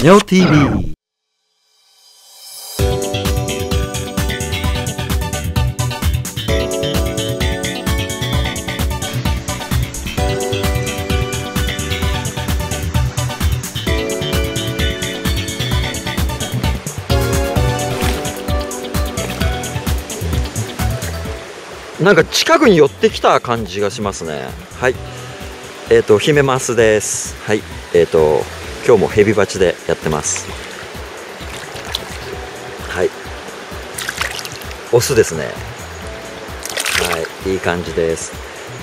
ネオ TV なんか近くに寄ってきた感じがしますね。はい。えっ、と姫マスです。はい。えっ、と今日もヘビバチでやってます。はい。オスですね。はい。いい感じです。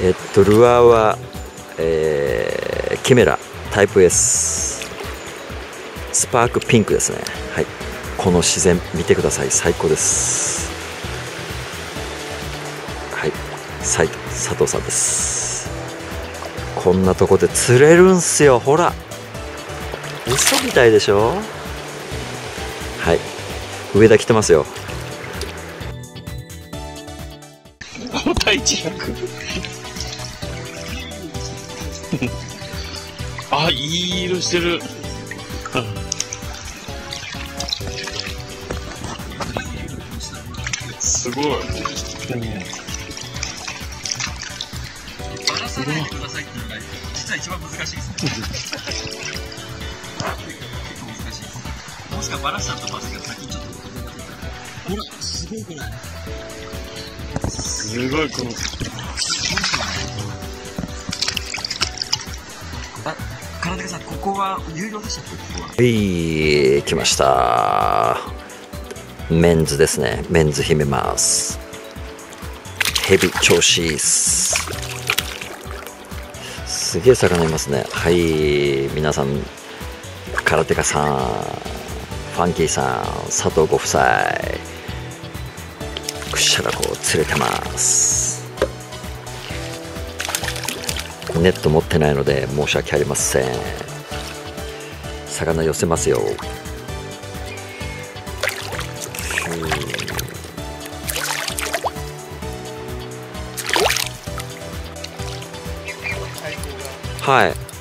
えっ、とルアーはえー、キメラタイプ S スパークピンクですね。はい。この自然見てください。最高です。はい佐藤さんです。こんなとこで釣れるんすよ。ほら。嘘みたいでしょ？はい上田来てますよ第一百。あ、いい色してる。すごい。バラさないでくださいっていうのが実は一番難しいですね。結構難しいです。もしかバラしたとまずいから先にちょっとほら、すごいこれ。すごい、この、あ、金手さん、ここは有料でしたっけここは。はい来ました。メンズですね。メンズ姫ますヘビ調子いいっす。すげえ魚いますね。はい皆さん空手家さんファンキーさん佐藤ご夫妻くしゃらこを釣れてます。ネット持ってないので申し訳ありません。魚寄せますよ。はい。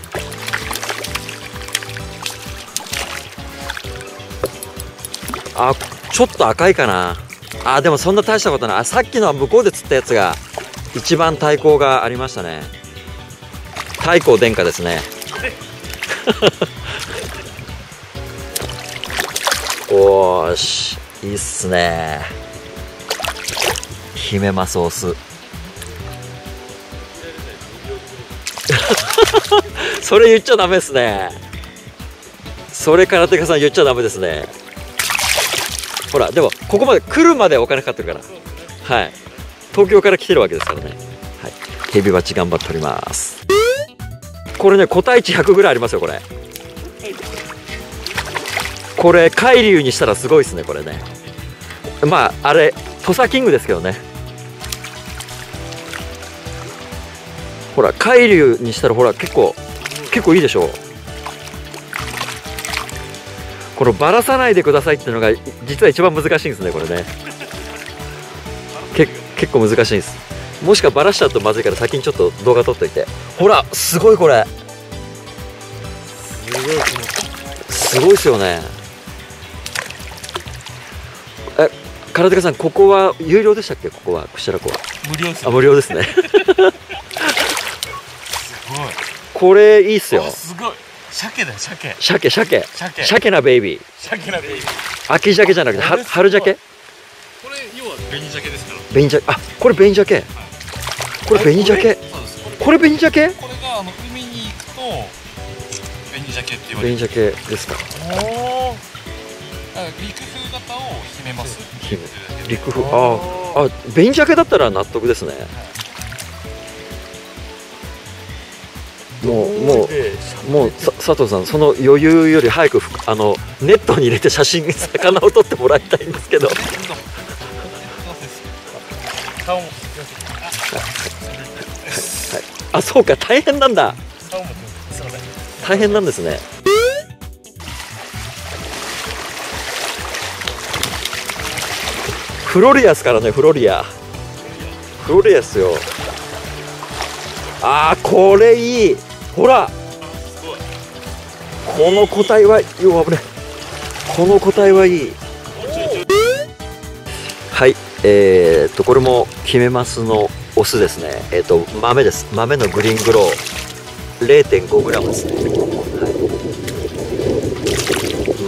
あちょっと赤いかな。あでもそんな大したことない。あさっきのは向こうで釣ったやつが一番対抗がありましたね。太閤殿下ですね。おーしいいっすね。姫マソース。それ言っちゃダメですね。それ空手家さん言っちゃダメですねほらでもここまで来るまでお金かかってるから。はい。東京から来てるわけですからね。はい。ヘビバチ頑張っております。これね個体値100ぐらいありますよこれ。これ海流にしたらすごいですねこれね。まああれ土佐キングですけどね。ほら海流にしたらほら結構結構いいでしょう。これバラさないでくださいっていうのが実は一番難しいんですねこれね。け結構難しいです。もしかバラしちゃうとまずいから先にちょっと動画撮っといて。ほらすごいこれ。すごいすごいですよね。え空手家さんここは有料でしたっけ？ここはくしゃらこは。無料ですあ無料ですね。すごい。これいいっすよ。あすごい。鮭だよ、鮭。鮭鮭鮭。鮭なベイビー鮭なベイビー。秋鮭じゃなくて春鮭？これ、要は紅鮭ですから。紅鮭あこれ紅鮭これ紅鮭？これ紅鮭？これがあの海に行くと紅鮭って言われる。紅鮭ですかおお。陸風型を秘めます。姫陸風ああ紅鮭だったら納得ですねもうもうもう佐藤さんその余裕より早くあのネットに入れて写真魚を撮ってもらいたいんですけど。あそうか大変なんだ。大変なんですねフロリアですからねフロリアフロリアっすよあーこれいいほらこの個体はよ危ねこの個体はいい。はいえー、とこれも決めますのオスですね。えっ、と豆です。豆のグリーングロー。0.5g ですね、は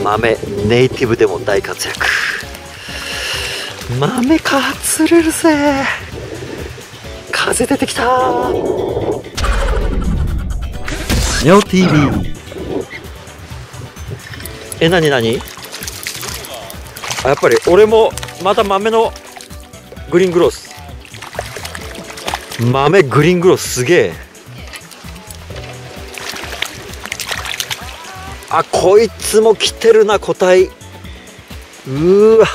い、豆ネイティブでも大活躍。豆か釣れるぜ。風出てきた。にょ TV えなになに？あやっぱり俺もまた豆のグリーングロス。豆グリーングロスすげえ。あこいつも来てるな個体うわ。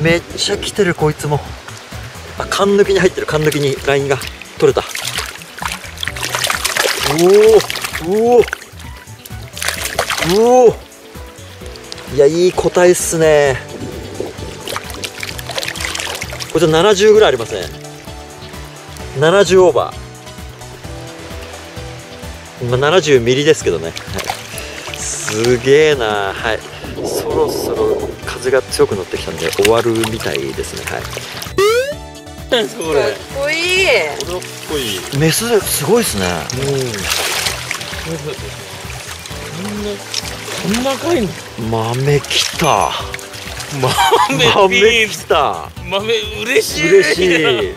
めっちゃ来てるこいつも。あ缶抜きに入ってる缶抜きにラインが取れた。おおおおおいやいい個体っすね。これ70ぐらいありますね。70オーバー。まあ70ミリですけどね、はい、すげえなはい。そろそろ風が強くなってきたんで終わるみたいですね。はい。何それ。かっこいい。これはかっこいい。メスすごいですね。こんなこんなかいの豆きた。豆きた。豆嬉しい。嬉しい